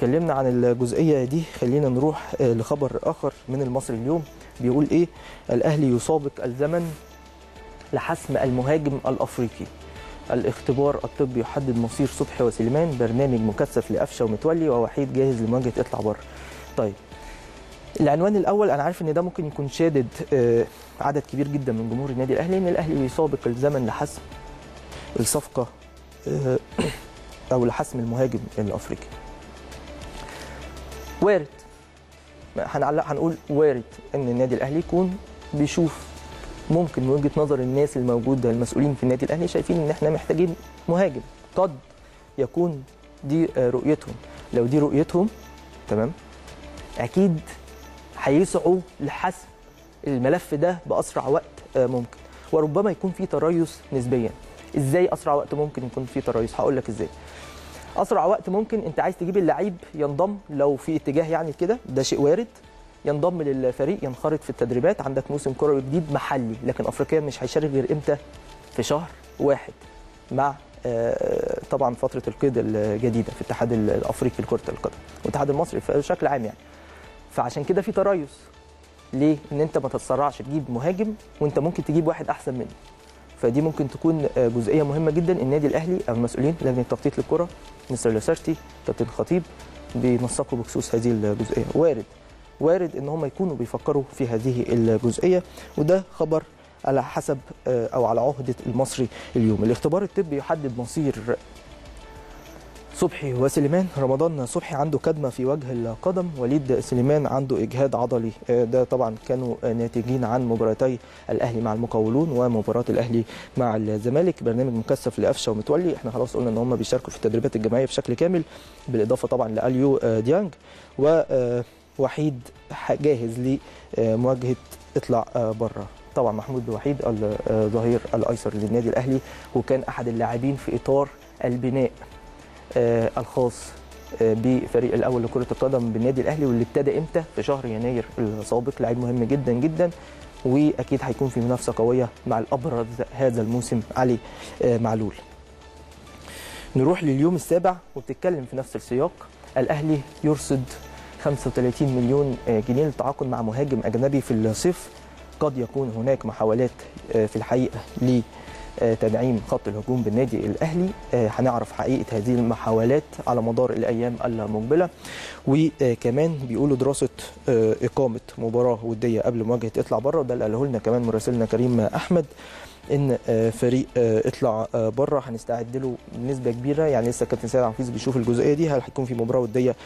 اتكلمنا عن الجزئية دي. خلينا نروح آه، لخبر آخر من المصري اليوم. بيقول إيه؟ الأهلي يسابق الزمن لحسم المهاجم الأفريقي. الاختبار الطبي يحدد مصير صبحي وسليمان برنامج مكثف لقفشه ومتولي ووحيد جاهز لمواجهة اطلع بره. طيب العنوان الأول أنا عارف إن ده ممكن يكون شادد آه، عدد كبير جدا من جمهور النادي الأهلي إن الأهلي يسابق الزمن لحسم الصفقة آه، أو لحسم المهاجم الأفريقي. وارد. هنعلق هنقول وارد إن النادي الأهلي يكون بيشوف ممكن من وجهة نظر الناس الموجودة المسؤولين في النادي الأهلي شايفين إن إحنا محتاجين مهاجم قد يكون دي رؤيتهم. لو دي رؤيتهم تمام أكيد هيسعوا لحسم الملف ده بأسرع وقت آه، ممكن. وربما يكون في تريث نسبيا. إزاي أسرع وقت ممكن يكون في تريث؟ هقول لك إزاي. أسرع وقت ممكن أنت عايز تجيب اللعيب ينضم لو في اتجاه يعني كده ده شيء وارد. ينضم للفريق ينخرط في التدريبات. عندك موسم كروي جديد محلي لكن أفريقيا مش هيشارك غير إمتى؟ في شهر واحد مع آه، طبعا فترة القيد الجديدة في الاتحاد الأفريقي لكرة القدم والاتحاد المصري بشكل عام يعني. فعشان كده في تريث ليه؟ إن أنت ما تتسرعش تجيب مهاجم وأنت ممكن تجيب واحد أحسن منه. فدي ممكن تكون آه، جزئية مهمة جدا. النادي الأهلي أو المسؤولين لجنه تخطيط للكرة. مستر لاسارتي كابتن خطيب بينسقوا بخصوص هذه الجزئية. وارد وارد إن هم يكونوا بيفكروا في هذه الجزئية. وده خبر على حسب آه، أو على عهدة المصري اليوم. الاختبار الطبي يحدد مصير صبحي وسليمان. رمضان صبحي عنده كدمة في وجه القدم وليد سليمان عنده إجهاد عضلي. آه، ده طبعا كانوا آه، ناتجين عن مباراتي الأهلي مع المقاولون ومباراة الأهلي مع الزمالك. برنامج مكثف لقفشه ومتولي. إحنا خلاص قلنا إن هم بيشاركوا في التدريبات الجماعية بشكل كامل بالإضافة طبعا لأليو آه، ديانج. ووحيد جاهز لمواجهة اطلع بره طبعا محمود وحيد الظهير الأيسر للنادي الأهلي وكان أحد اللاعبين في إطار البناء. آه، الخاص آه، بفريق الأول لكرة القدم بالنادي الأهلي واللي ابتدى إمتى؟ في شهر يناير السابق لاعب مهم جدا جدا وأكيد هيكون في منافسة قوية مع الأبرز هذا الموسم علي آه، معلول. نروح لليوم السابع وبتتكلم في نفس السياق. الأهلي يرصد 35 مليون آه، جنيه للتعاقد مع مهاجم أجنبي في الصيف. قد يكون هناك محاولات آه، في الحقيقة آه، تدعيم خط الهجوم بالنادي الأهلي. آه، هنعرف حقيقة هذه المحاولات على مدار الأيام المقبلة. وكمان بيقولوا دراسة آه، إقامة مباراة ودية قبل مواجهة اطلع بره ده اللي قاله لنا كمان مراسلنا كريم أحمد إن آه، فريق آه، اطلع آه، بره هنستعد له بنسبة كبيرة. يعني لسه كابتن سيد عفيظ بيشوف الجزئية دي. هل هيكون في مباراة ودية؟